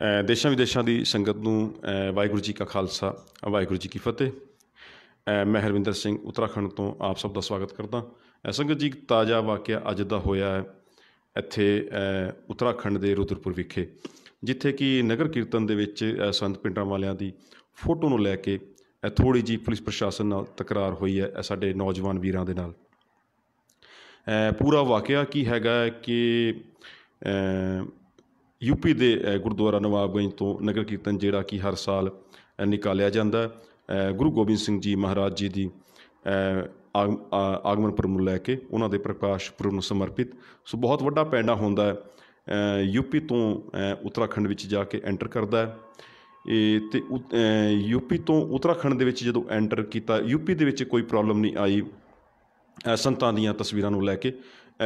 ਦੇਸ਼ਾਂ ਵਿਦੇਸ਼ਾਂ ਦੀ ਸੰਗਤ ਨੂੰ ਵਾਹਿਗੁਰੂ ਜੀ ਕਾ ਖਾਲਸਾ ਵਾਹਿਗੁਰੂ ਜੀ ਕੀ ਫਤਿਹ। ਮੈਂ ਹਰਵਿੰਦਰ ਸਿੰਘ ਉੱਤਰਾਖੰਡ ਤੋਂ ਆਪ ਸਭ ਦਾ ਸਵਾਗਤ ਕਰਦਾ। ਸੰਗਤ ਜੀ ਤਾਜ਼ਾ ਵਾਕਿਆ ਅੱਜ ਦਾ ਹੋਇਆ ਹੈ ਇੱਥੇ ਅ, ਉੱਤਰਾਖੰਡ ਦੇ ਰੁਦਰਪੁਰ ਵਿਖੇ ਜਿੱਥੇ ਕਿ ਨਗਰ ਕੀਰਤਨ ਦੇ ਵਿੱਚ ਸੰਤ ਪਿੰਡਾਂ ਵਾਲਿਆਂ ਦੀ ਫੋਟੋ ਨੂੰ ਲੈ ਕੇ ਥੋੜੀ ਜੀ ਪੁਲਿਸ ਪ੍ਰਸ਼ਾਸਨ ਨਾਲ ਤਕਰਾਰ ਹੋਈ ਹੈ ਸਾਡੇ ਨੌਜਵਾਨ ਵੀਰਾਂ ਦੇ ਨਾਲ। ਪੂਰਾ ਵਾਕਿਆ ਕੀ ਹੈਗਾ ਕਿ ਯੂਪੀ ਦੇ ਗੁਰਦੁਆਰਾ ਨਵਾਬਗੰਜ ਤੋਂ ਨਗਰ ਕੀਰਤਨ ਜਿਹੜਾ ਕਿ ਹਰ ਸਾਲ ਨਿਕਾਲਿਆ ਜਾਂਦਾ ਗੁਰੂ ਗੋਬਿੰਦ ਸਿੰਘ ਜੀ ਮਹਾਰਾਜ ਜੀ ਦੀ ਅ, ਆਗ- ਆਗਮਨ ਪੁਰਬ ਨੂੰ ਲੈ ਕੇ ਉਹਨਾਂ ਦੇ ਪ੍ਰਕਾਸ਼ ਪੁਰਬ ਨੂੰ ਸਮਰਪਿਤ ਸੋ ਬਹੁਤ ਵੱਡਾ ਪੈਂਡਾ ਹੁੰਦਾ ਹੈ। ਅ, ਯੂਪੀ ਤੋਂ ਉੱਤਰਾਖੰਡ ਵਿੱਚ ਜਾ ਕੇ ਐਂਟਰ ਕਰਦਾ ਹੈ। ਇਹ ਤੇ ਉ- ਅ, ਯੂਪੀ ਤੋਂ ਉੱਤਰਾਖੰਡ ਦੇ ਵਿੱਚ ਜਦੋਂ ਐਂਟਰ ਕੀਤਾ ਯੂਪੀ ਦੇ ਵਿੱਚ ਕੋਈ ਪ੍ਰੋਬਲਮ ਨਹੀਂ ਆਈ ਸੰਤਾਂ ਦੀਆਂ ਤਸਵੀਰਾਂ ਨੂੰ ਲੈ ਕੇ।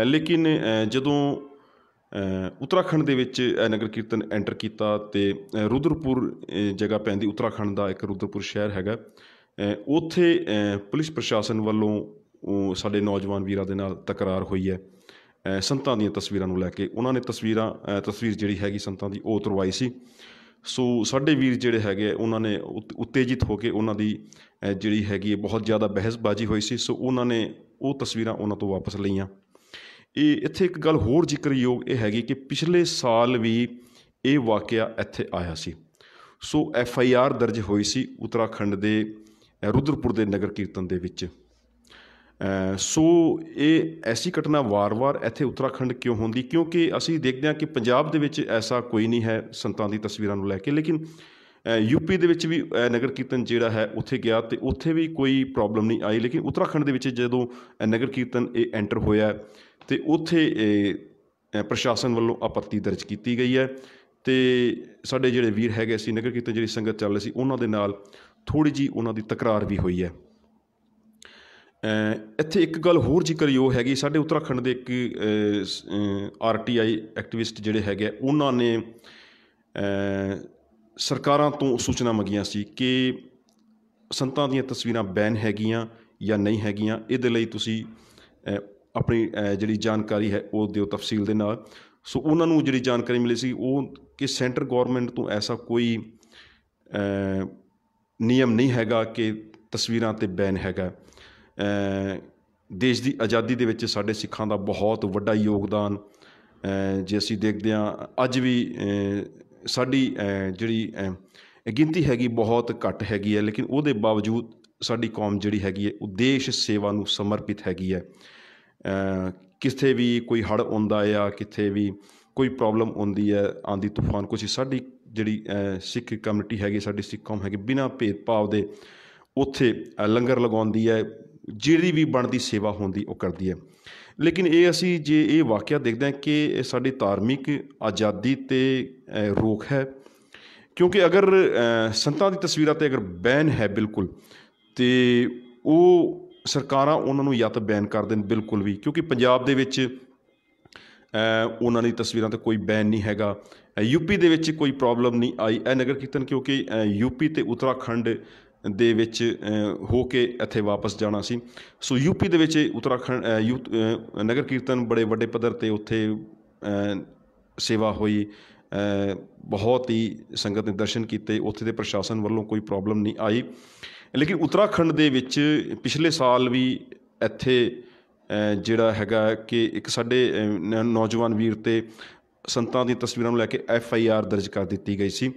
ਲੇਕਿਨ ਜਦੋਂ ਉੱਤਰਾਖੰਡ ਦੇ ਵਿੱਚ ਇਹ ਨਗਰ ਕੀਰਤਨ ਐਂਟਰ ਕੀਤਾ ਤੇ ਰੁਦਰਪੁਰ ਜਗ੍ਹਾ ਪੈਂਦੀ ਉੱਤਰਾਖੰਡ ਦਾ ਇੱਕ ਰੁਦਰਪੁਰ ਸ਼ਹਿਰ ਹੈਗਾ। ਉੱਥੇ ਪੁਲਿਸ ਪ੍ਰਸ਼ਾਸਨ ਵੱਲੋਂ ਸਾਡੇ ਨੌਜਵਾਨ ਵੀਰਾਂ ਦੇ ਨਾਲ ਤਕਰਾਰ ਹੋਈ ਹੈ। ਸੰਤਾਂ ਦੀਆਂ ਤਸਵੀਰਾਂ ਨੂੰ ਲੈ ਕੇ ਉਹਨਾਂ ਨੇ ਤਸਵੀਰਾਂ ਤਸਵੀਰ ਜਿਹੜੀ ਹੈਗੀ ਸੰਤਾਂ ਦੀ ਉਹ ਉਤਰਵਾਈ ਸੀ। ਸੋ ਸਾਡੇ ਵੀਰ ਜਿਹੜੇ ਹੈਗੇ ਉਹਨਾਂ ਨੇ ਉਤ- ਉਤੇਜਿਤ ਹੋ ਕੇ ਉਹਨਾਂ ਦੀ ਜਿਹੜੀ ਹੈਗੀ ਹੈ, ਬਹੁਤ ਜ਼ਿਆਦਾ ਬਹਿਸਬਾਜ਼ੀ ਹੋਈ ਸੀ। ਸੋ ਉਹਨਾਂ ਨੇ ਉਹ ਤਸਵੀਰਾਂ ਉਹਨਾਂ ਤੋਂ ਵਾਪਸ ਲਈਆਂ। ਇਹ ਇੱਥੇ ਇੱਕ ਗੱਲ ਹੋਰ ਜ਼ਿਕਰਯੋਗ ਇਹ ਹੈਗੀ ਕਿ ਪਿਛਲੇ ਸਾਲ ਵੀ ਇਹ ਵਾਕਿਆ ਇੱਥੇ ਆਇਆ ਸੀ। ਸੋ ਐਫ ਆਈ ਆਰ ਦਰਜ ਹੋਈ ਸੀ ਉੱਤਰਾਖੰਡ ਦੇ ਰੁਦਰਪੁਰ ਦੇ ਨਗਰ ਕੀਰਤਨ ਦੇ ਵਿੱਚ। ਸੋ ਇਹ ਐਸੀ ਘਟਨਾ ਵਾਰ-ਵਾਰ ਇੱਥੇ ਉੱਤਰਾਖੰਡ ਕਿਉਂ ਹੁੰਦੀ? ਕਿਉਂਕਿ ਅਸੀਂ ਦੇਖਦੇ ਹਾਂ ਕਿ ਪੰਜਾਬ ਦੇ ਵਿੱਚ ਐਸਾ ਕੋਈ ਨਹੀਂ ਹੈ ਸੰਤਾਂ ਦੀ ਤਸਵੀਰਾਂ ਨੂੰ ਲੈ ਕੇ। ਲੇਕਿਨ ਅ, ਯੂਪੀ ਦੇ ਵਿੱਚ ਵੀ ਨਗਰ ਕੀਰਤਨ ਜਿਹੜਾ ਹੈ ਉੱਥੇ ਗਿਆ ਤੇ ਉੱਥੇ ਵੀ ਕੋਈ ਪ੍ਰੋਬਲਮ ਨਹੀਂ ਆਈ। ਲੇਕਿਨ ਉੱਤਰਾਖੰਡ ਦੇ ਵਿੱਚ ਜਦੋਂ ਨਗਰ ਕੀਰਤਨ ਇਹ ਐਂਟਰ ਹੋਇਆ ਤੇ ਉੱਥੇ ਪ੍ਰਸ਼ਾਸਨ ਵੱਲੋਂ ਆਪੱਤੀ ਦਰਜ ਕੀਤੀ ਗਈ ਹੈ ਅਤੇ ਸਾਡੇ ਜਿਹੜੇ ਵੀਰ ਹੈਗੇ ਸੀ, ਨਗਰ ਕੀਰਤਨ ਜਿਹੜੀ ਸੰਗਤ ਚੱਲ ਰਹੀ ਸੀ, ਉਹਨਾਂ ਦੇ ਨਾਲ ਥੋੜ੍ਹੀ ਜੀ ਉਹਨਾਂ ਦੀ ਤਕਰਾਰ ਵੀ ਹੋਈ ਹੈ। ਇੱਥੇ ਇੱਕ ਗੱਲ ਹੋਰ ਜ਼ਿਕਰਯੋਗ ਹੈਗੀ, ਸਾਡੇ ਉੱਤਰਾਖੰਡ ਦੇ ਇੱਕ ਆਰਟੀਆਈ ਐਕਟਿਵਿਸਟ ਜਿਹੜੇ ਹੈਗੇ ਉਹਨਾਂ ਨੇ ਸਰਕਾਰਾਂ ਤੋਂ ਸੂਚਨਾ ਮੰਗੀਆਂ ਸੀ ਕਿ ਸੰਤਾਂ ਦੀਆਂ ਤਸਵੀਰਾਂ ਬੈਨ ਹੈਗੀਆਂ ਜਾਂ ਨਹੀਂ ਹੈਗੀਆਂ, ਇਹਦੇ ਲਈ ਤੁਸੀਂ ਆਪਣੀ ਜਿਹੜੀ ਜਾਣਕਾਰੀ ਹੈ ਉਹ ਦਿਓ ਤਫਸੀਲ ਦੇ ਨਾਲ। ਸੋ ਉਹਨਾਂ ਨੂੰ ਜਿਹੜੀ ਜਾਣਕਾਰੀ ਮਿਲੀ ਸੀ ਉਹ ਕਿ ਸੈਂਟਰ ਗਵਰਨਮੈਂਟ ਤੋਂ ਐਸਾ ਕੋਈ ਨਿਯਮ ਨਹੀਂ ਹੈਗਾ ਕਿ ਤਸਵੀਰਾਂ ਤੇ ਬੈਨ ਹੈਗਾ। ਦੇਸ਼ ਦੀ ਆਜ਼ਾਦੀ ਦੇ ਵਿੱਚ ਸਾਡੇ ਸਿੱਖਾਂ ਦਾ ਬਹੁਤ ਵੱਡਾ ਯੋਗਦਾਨ ਜੇ ਅਸੀਂ ਦੇਖਦੇ ਹਾਂ, ਅੱਜ ਵੀ ਸਾਡੀ ਜਿਹੜੀ ਗਿਣਤੀ ਹੈਗੀ ਬਹੁਤ ਘੱਟ ਹੈਗੀ ਹੈ, ਲੇਕਿਨ ਉਹਦੇ ਬਾਵਜੂਦ ਸਾਡੀ ਕੌਮ ਜਿਹੜੀ ਹੈਗੀ ਹੈ, ਉਹ ਦੇਸ਼ ਸੇਵਾ ਨੂੰ ਸਮਰਪਿਤ ਹੈਗੀ ਹੈ। ਕਿੱਥੇ ਵੀ ਕੋਈ ਹੜ੍ਹ ਆਉਂਦਾ ਆ, ਕਿਥੇ ਵੀ ਕੋਈ ਪ੍ਰੋਬਲਮ ਆਉਂਦੀ ਹੈ ਆਂਦੀ ਤੂਫਾਨ, ਕੁਛ ਸਾਡੀ ਜਿਹੜੀ ਸਿੱਖ ਕਮਿਊਨਿਟੀ ਹੈਗੀ, ਸਾਡੀ ਸਿੱਖ ਕੌਮ ਹੈਗੀ, ਬਿਨਾਂ ਭੇਦਭਾਵ ਦੇ ਉੱਥੇ ਲੰਗਰ ਲਗਾਉਂਦੀ ਹੈ, ਜਿਹੜੀ ਵੀ ਬਣਦੀ ਸੇਵਾ ਹੁੰਦੀ, ਉਹ ਕਰਦੀ ਹੈ। ਲੇਕਿਨ ਇਹ ਅਸੀਂ ਜੇ ਇਹ ਵਾਕਿਆ ਦੇਖਦੇ ਹਾਂ ਕਿ ਇਹ ਸਾਡੀ ਧਾਰਮਿਕ ਆਜ਼ਾਦੀ ਤੇ ਰੋਕ ਹੈ। ਕਿਉਂਕਿ ਅਗਰ ਸੰਤਾਂ ਦੀ ਤਸਵੀਰਾਂ ਤੇ ਅਗਰ ਬੈਨ ਹੈ ਬਿਲਕੁਲ, ਤੇ ਉਹ ਸਰਕਾਰਾਂ ਉਹਨਾਂ ਨੂੰ ਜਾਂ ਤਾਂ ਬੈਨ ਕਰ ਦੇਣ ਬਿਲਕੁਲ ਵੀ ਕਿਉਂਕਿ ਪੰਜਾਬ ਦੇ ਵਿੱਚ ਉਹਨਾਂ ਦੀ ਤਸਵੀਰਾਂ ਤੇ ਕੋਈ ਬੈਨ ਨਹੀਂ ਹੈਗਾ। ਅ, ਯੂਪੀ ਦੇ ਵਿੱਚ ਕੋਈ ਪ੍ਰੋਬਲਮ ਨਹੀਂ ਆਈ। ਇਹ ਨਗਰ ਕੀਰਤਨ ਕਿਉਂਕਿ ਅ, ਯੂਪੀ ਤੇ ਉੱਤਰਾਖੰਡ ਦੇ ਵਿੱਚ ਹੋ ਕੇ ਇੱਥੇ ਵਾਪਸ ਜਾਣਾ ਸੀ। ਸੋ ਯੂਪੀ ਦੇ ਵਿੱਚ ਉੱਤਰਾਖੰਡ ਯੂ ਨਗਰ ਕੀਰਤਨ ਬੜੇ ਵੱਡੇ ਪੱਧਰ ਤੇ ਉੱਥੇ ਸੇਵਾ ਹੋਈ। ਬਹੁਤ ਹੀ ਸੰਗਤ ਨੇ ਦਰਸ਼ਨ ਕੀਤੇ। ਉੱਥੇ ਦੇ ਪ੍ਰਸ਼ਾਸਨ ਵੱਲੋਂ ਕੋਈ ਪ੍ਰੋਬਲਮ ਨਹੀਂ ਆਈ। ਲੇਕਿਨ ਉੱਤਰਾਖੰਡ ਦੇ ਵਿੱਚ ਪਿਛਲੇ ਸਾਲ ਵੀ ਇੱਥੇ ਜਿਹੜਾ ਹੈਗਾ ਕਿ ਇੱਕ ਸਾਡੇ ਨੌਜਵਾਨ ਵੀਰ ਤੇ ਸੰਤਾਂ ਦੀਆਂ ਤਸਵੀਰਾਂ ਨੂੰ ਲੈ ਕੇ ਐਫ ਆਈ ਆਰ ਦਰਜ ਕਰ ਦਿੱਤੀ ਗਈ ਸੀ।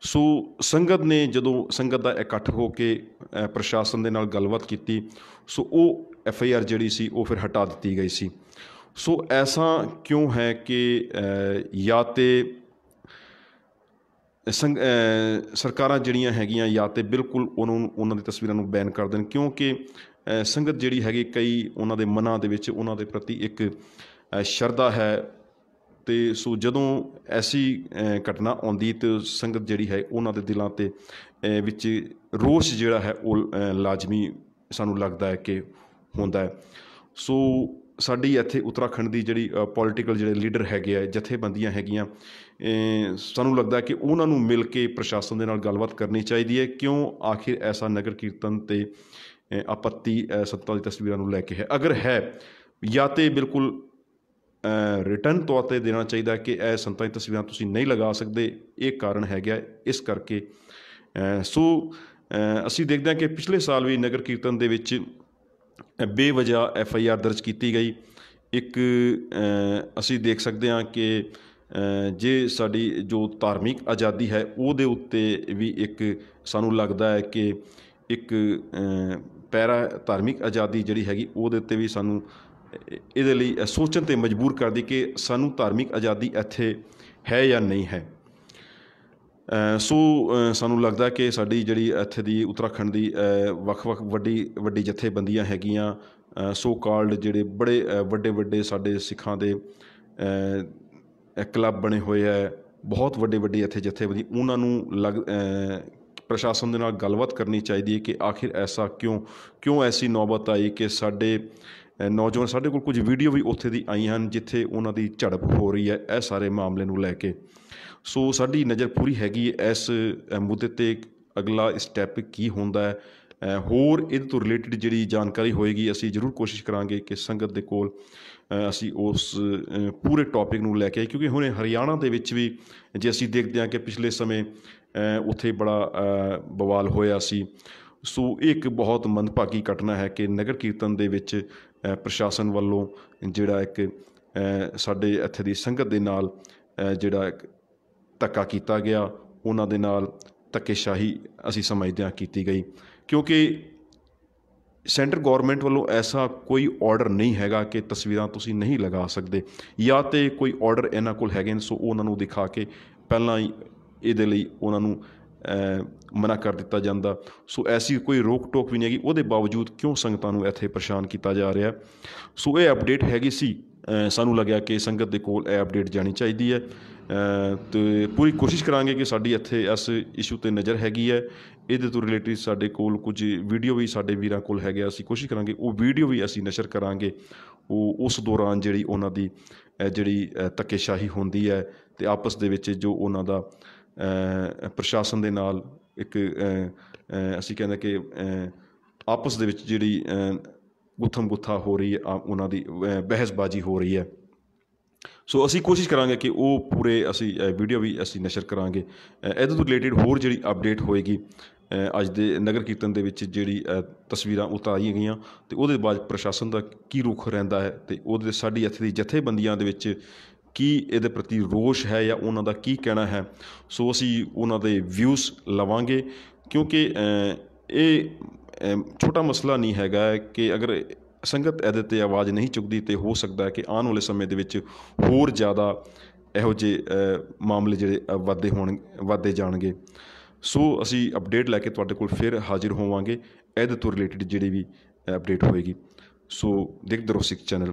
ਸੋ ਸੰਗਤ ਨੇ ਜਦੋਂ ਸੰਗਤ ਦਾ ਇਕੱਠ ਹੋ ਕੇ ਪ੍ਰਸ਼ਾਸਨ ਦੇ ਨਾਲ ਗੱਲਬਾਤ ਕੀਤੀ, ਸੋ ਉਹ ਐਫ ਆਈ ਆਰ ਜਿਹੜੀ ਸੀ ਉਹ ਫਿਰ ਹਟਾ ਦਿੱਤੀ ਗਈ ਸੀ। ਸੋ ਐਸਾ ਕਿਉਂ ਹੈ ਕਿ ਜਾਂ ਤੇ ਸੰਗ ਸਰਕਾਰਾਂ ਜਿਹੜੀਆਂ ਹੈਗੀਆਂ ਜਾਂ ਤੇ ਬਿਲਕੁਲ ਉਹਨਾਂ ਨੂੰ ਉਹਨਾਂ ਦੀ ਤਸਵੀਰਾਂ ਨੂੰ ਬੈਨ ਕਰ ਦੇਣ, ਕਿਉਂਕਿ ਸੰਗਤ ਜਿਹੜੀ ਹੈਗੀ ਕਈ ਉਹਨਾਂ ਦੇ ਮਨਾਂ ਦੇ ਵਿੱਚ ਉਹਨਾਂ ਦੇ ਪ੍ਰਤੀ ਇੱਕ ਸ਼ਰਧਾ ਹੈ। ਤੇ ਸੋ ਜਦੋਂ ਐਸੀ ਘਟਨਾ ਆਉਂਦੀ ਤੇ ਸੰਗਤ ਜਿਹੜੀ ਹੈ ਉਹਨਾਂ ਦੇ ਦਿਲਾਂ ਤੇ ਵਿੱਚ ਰੋਸ਼ ਜਿਹੜਾ ਹੈ ਉਹ ਲਾਜ਼ਮੀ ਸਾਨੂੰ ਲੱਗਦਾ ਹੈ ਕਿ ਹੁੰਦਾ ਹੈ। ਸੋ ਸਾਡੀ ਇੱਥੇ ਉੱਤਰਾਖੰਡ ਦੀ ਜਿਹੜੀ ਪੋਲੀਟੀਕਲ ਜਿਹੜੇ ਲੀਡਰ ਹੈਗੇ ਆ ਜਥੇਬੰਦੀਆਂ ਹੈਗੀਆਂ ਸਾਨੂੰ ਲੱਗਦਾ ਕਿ ਉਹਨਾਂ ਨੂੰ ਮਿਲ ਕੇ ਪ੍ਰਸ਼ਾਸਨ ਦੇ ਨਾਲ ਗੱਲਬਾਤ ਕਰਨੀ ਚਾਹੀਦੀ ਹੈ। ਕਿਉਂ ਆਖਿਰ ਐਸਾ ਨਗਰ ਕੀਰਤਨ ਤੇ ਆਪੱਤੀ ਅ, ਸੱਤਾ ਦੀ ਤਸਵੀਰਾਂ ਨੂੰ ਲੈ ਕੇ ਹੈ? ਅਗਰ ਹੈ ਜਾਂ ਤੇ ਬਿਲਕੁਲ ਰਿਟਰਨ ਤੌਰ ਤੇ ਦੇਣਾ ਚਾਹੀਦਾ ਕਿ ਇਹ ਸੰਤਾਂ ਦੀ ਤਸਵੀਰਾਂ ਤੁਸੀਂ ਨਹੀਂ ਲਗਾ ਸਕਦੇ ਇਹ ਕਾਰਨ ਹੈਗਾ ਇਸ ਕਰਕੇ ਸੋ ਅਸੀਂ ਦੇਖਦੇ ਹਾਂ ਕਿ ਪਿਛਲੇ ਸਾਲ ਵੀ ਨਗਰ ਕੀਰਤਨ ਦੇ ਵਿੱਚ ਬੇਵਜ੍ਹਾ ਐਫ ਆਈ ਆਰ ਦਰਜ ਕੀਤੀ ਗਈ। ਇੱਕ ਅਸੀਂ ਦੇਖ ਸਕਦੇ ਹਾਂ ਕਿ ਜੇ ਸਾਡੀ ਜੋ ਧਾਰਮਿਕ ਆਜ਼ਾਦੀ ਹੈ, ਉਹਦੇ ਉੱਤੇ ਵੀ ਇੱਕ ਸਾਨੂੰ ਲੱਗਦਾ ਹੈ ਕਿ ਇੱਕ ਪੈਰਾ ਧਾਰਮਿਕ ਆਜ਼ਾਦੀ ਜਿਹੜੀ ਹੈਗੀ, ਉਹਦੇ ਉੱਤੇ ਵੀ ਸਾਨੂੰ ਇਹਦੇ ਲਈ ਸੋਚਣ ਤੇ ਮਜਬੂਰ ਕਰਦੀ ਕਿ ਸਾਨੂੰ ਧਾਰਮਿਕ ਆਜ਼ਾਦੀ ਇੱਥੇ ਹੈ ਜਾਂ ਨਹੀਂ ਹੈ। ਸੋ ਸਾਨੂੰ ਲੱਗਦਾ ਕਿ ਸਾਡੀ ਜਿਹੜੀ ਇੱਥੇ ਦੀ ਉੱਤਰਾਖੰਡ ਦੀ ਵੱਖ-ਵੱਖ ਵੱਡੀ ਵੱਡੀ ਜਥੇਬੰਦੀਆਂ ਹੈਗੀਆਂ ਸੋ ਕਾਲਡ ਜਿਹੜੇ ਬੜੇ ਵੱਡੇ ਵੱਡੇ ਸਾਡੇ ਸਿੱਖਾਂ ਦੇ ਕਲੱਬ ਬਣੇ ਹੋਏ ਹੈ, ਬਹੁਤ ਵੱਡੇ ਵੱਡੇ ਇੱਥੇ ਜਥੇਬੰਦੀ, ਉਹਨਾਂ ਨੂੰ ਲੱਗ ਪ੍ਰਸ਼ਾਸਨ ਦੇ ਨਾਲ ਗੱਲਬਾਤ ਕਰਨੀ ਚਾਹੀਦੀ ਹੈ ਕਿ ਆਖਿਰ ਐਸਾ ਕਿਉਂ ਕਿਉਂ ਐਸੀ ਨੌਬਤ ਆਈ ਕਿ ਸਾਡੇ ਨੌਜਵਾਨ ਸਾਡੇ ਕੋਲ ਕੁਝ ਵੀਡੀਓ ਵੀ ਉੱਥੇ ਦੀ ਆਈਆਂ ਹਨ, ਜਿੱਥੇ ਉਹਨਾਂ ਦੀ ਝੜਪ ਹੋ ਰਹੀ ਹੈ, ਇਹ ਸਾਰੇ ਮਾਮਲੇ ਨੂੰ ਲੈ ਕੇ। ਸੋ ਸਾਡੀ ਨਜ਼ਰ ਪੂਰੀ ਹੈਗੀ ਇਸ ਮੁੱਦੇ ਤੇ ਅਗਲਾ ਸਟੈਪ ਕੀ ਹੁੰਦਾ ਹੈ। ਹੋਰ ਇਹਦੇ ਤੋਂ ਰਿਲੇਟਡ ਜਿਹੜੀ ਜਾਣਕਾਰੀ ਹੋਏਗੀ, ਅਸੀਂ ਜ਼ਰੂਰ ਕੋਸ਼ਿਸ਼ ਕਰਾਂਗੇ ਕਿ ਸੰਗਤ ਦੇ ਕੋਲ ਅਸੀਂ ਉਸ ਪੂਰੇ ਟੌਪਿਕ ਨੂੰ ਲੈ ਕੇ ਕਿਉਂਕਿ ਹੁਣੇ ਹਰਿਆਣਾ ਦੇ ਵਿੱਚ ਵੀ ਜੇ ਅਸੀਂ ਦੇਖਦੇ ਹਾਂ ਕਿ ਪਿਛਲੇ ਸਮੇਂ ਉੱਥੇ ਬੜਾ ਬਵਾਲ ਹੋਇਆ ਸੀ। ਸੋ ਇਹ ਇੱਕ ਬਹੁਤ ਮੰਦਭਾਗੀ ਘਟਨਾ ਹੈ ਕਿ ਨਗਰ ਕੀਰਤਨ ਦੇ ਵਿੱਚ ਪ੍ਰਸ਼ਾਸਨ ਵੱਲੋਂ ਜਿਹੜਾ ਇੱਕ ਸਾਡੇ ਇੱਥੇ ਦੀ ਸੰਗਤ ਦੇ ਨਾਲ ਜਿਹੜਾ ਧੱਕਾ ਕੀਤਾ ਗਿਆ, ਉਹਨਾਂ ਦੇ ਨਾਲ ਧੱਕੇਸ਼ਾਹੀ ਅਸੀਂ ਸਮਝਦੇ ਹਾਂ ਕੀਤੀ ਗਈ। ਕਿਉਂਕਿ ਸੈਂਟਰ ਗਵਰਨਮੈਂਟ ਵੱਲੋਂ ਐਸਾ ਕੋਈ ਆਰਡਰ ਨਹੀਂ ਹੈਗਾ ਕਿ ਤਸਵੀਰਾਂ ਤੁਸੀਂ ਨਹੀਂ ਲਗਾ ਸਕਦੇ। ਜਾਂ ਤੇ ਕੋਈ ਆਰਡਰ ਇਹਨਾਂ ਕੋਲ ਹੈਗੇ ਨੇ, ਸੋ ਉਹਨਾਂ ਨੂੰ ਦਿਖਾ ਕੇ ਪਹਿਲਾਂ ਹੀ ਇਹਦੇ ਲਈ ਉਹਨਾਂ ਨੂੰ ਮਨਾ ਕਰ ਦਿੱਤਾ ਜਾਂਦਾ। ਸੋ ਐਸੀ ਕੋਈ ਰੋਕ ਟੋਕ ਵੀ ਨਹੀਂ ਹੈਗੀ। ਉਹਦੇ ਬਾਵਜੂਦ ਕਿਉਂ ਸੰਗਤਾਂ ਨੂੰ ਇੱਥੇ ਪਰੇਸ਼ਾਨ ਕੀਤਾ ਜਾ ਰਿਹਾ? ਸੋ ਇਹ ਅਪਡੇਟ ਹੈਗੀ ਸੀ। ਸਾਨੂੰ ਲੱਗਿਆ ਕਿ ਸੰਗਤ ਦੇ ਕੋਲ ਇਹ ਅਪਡੇਟ ਜਾਣੀ ਚਾਹੀਦੀ ਹੈ। ਅਹ, ਤੇ ਪੂਰੀ ਕੋਸ਼ਿਸ਼ ਕਰਾਂਗੇ ਕਿ ਸਾਡੀ ਇੱਥੇ ਇਸ ਇਸ਼ੂ ਤੇ ਨਜ਼ਰ ਹੈਗੀ ਹੈ। ਇਹਦੇ ਤੋਂ ਰਿਲੇਟਿਡ ਸਾਡੇ ਕੋਲ ਕੁਝ ਵੀਡੀਓ ਵੀ ਸਾਡੇ ਵੀਰਾਂ ਕੋਲ ਹੈਗੇ ਅਸੀਂ ਕੋਸ਼ਿਸ਼ ਕਰਾਂਗੇ ਉਹ ਵੀਡੀਓ ਵੀ ਅਸੀਂ ਨਸ਼ਰ ਕਰਾਂਗੇ। ਉਹ ਉਸ ਦੌਰਾਨ ਜਿਹੜੀ ਉਹਨਾਂ ਦੀ ਜਿਹੜੀ ਅਹ, ਧੱਕੇਸ਼ਾਹੀ ਹੁੰਦੀ ਹੈ ਤੇ ਆਪਸ ਦੇ ਵਿੱਚ ਜੋ ਉਹਨਾਂ ਦਾ ਪ੍ਰਸ਼ਾਸਨ ਦੇ ਨਾਲ ਇੱਕ ਅਸੀਂ ਕਹਿੰਦੇ ਕਿ ਆਪਸ ਦੇ ਵਿੱਚ ਜਿਹੜੀ ਗੁੱਥਮ ਗੁੱਥਾ ਹੋ ਰਹੀ ਹੈ, ਆ- ਉਹਨਾਂ ਦੀ ਬਹਿਸਬਾਜ਼ੀ ਹੋ ਰਹੀ ਹੈ। ਸੋ ਅਸੀਂ ਕੋਸ਼ਿਸ਼ ਕਰਾਂਗੇ ਕਿ ਉਹ ਪੂਰੇ ਅਸੀਂ ਵੀਡੀਓ ਵੀ ਅਸੀਂ ਨਸ਼ਰ ਕਰਾਂਗੇ। ਇਹਦੇ ਤੋਂ ਰਿਲੇਟਡ ਹੋਰ ਜਿਹੜੀ ਅਪਡੇਟ ਹੋਏਗੀ ਅੱਜ ਦੇ ਨਗਰ ਕੀਰਤਨ ਦੇ ਵਿੱਚ ਜਿਹੜੀ ਤਸਵੀਰਾਂ ਉਤਾਰੀਆਂ ਗਈਆਂ ਤੇ ਉਹਦੇ ਬਾਅਦ ਪ੍ਰਸ਼ਾਸਨ ਦਾ ਕੀ ਰੁਖ ਰਹਿੰਦਾ ਹੈ ਤੇ ਉਹਦੇ ਸਾਡੀ ਇੱਥੇ ਦੀ ਜਥੇਬੰਦੀਆਂ ਦੇ ਵਿੱਚ ਕੀ ਇਹਦੇ ਪ੍ਰਤੀ ਰੋਸ਼ ਹੈ ਜਾਂ ਉਹਨਾਂ ਦਾ ਕੀ ਕਹਿਣਾ ਹੈ ਸੋ ਅਸੀਂ ਉਹਨਾਂ ਦੇ ਵਿਊਜ਼ ਲਵਾਂਗੇ ਕਿਉਂਕਿ ਇਹ ਛੋਟਾ ਮਸਲਾ ਨਹੀਂ ਹੈਗਾ ਕਿ ਅਗਰ ਸੰਗਤ ਇਹਦੇ ਤੇ ਆਵਾਜ਼ ਨਹੀਂ ਚੁੱਕਦੀ ਤੇ ਹੋ ਸਕਦਾ ਹੈ ਕਿ ਆਉਣ ਵਾਲੇ ਸਮੇਂ ਦੇ ਵਿੱਚ ਹੋਰ ਜ਼ਿਆਦਾ ਇਹੋ ਜਿਹੇ ਮਾਮਲੇ ਜਿਹੜੇ ਅ, ਵੱਧਦੇ ਹੋਣ ਵੱਧਦੇ ਜਾਣਗੇ। ਸੋ ਅਸੀਂ ਅਪਡੇਟ ਲੈ ਕੇ ਤੁਹਾਡੇ ਕੋਲ ਫਿਰ ਹਾਜ਼ਰ ਹੋਵਾਂਗੇ ਇਹਦੇ ਤੋਂ ਰਿਲੇਟਡ ਜਿਹੜੀ ਵੀ ਅਪਡੇਟ ਹੋਏਗੀ। ਸੋ ਦੇਖਦੇ ਰਹੋ ਸਿੱਖ ਚੈਨਲ